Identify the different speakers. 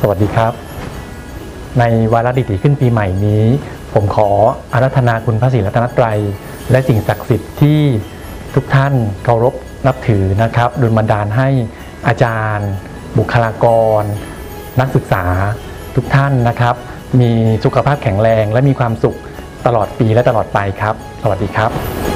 Speaker 1: สวัสดีครับ ในวาระดิถีขึ้นปีใหม่นี้ ผมขออารัธนาคุณพระศรีรัตนตรัย และสิ่งศักดิ์สิทธิ์ที่ทุกท่านเคารพนับถือนะครับดลบันดาลให้อาจารย์ บุคลากร นักศึกษาทุกท่านนะครับ มีสุขภาพแข็งแรงและมีความสุขตลอดปีและตลอดไปครับ สวัสดีครับ